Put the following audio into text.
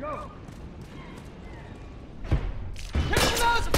go. Taking those.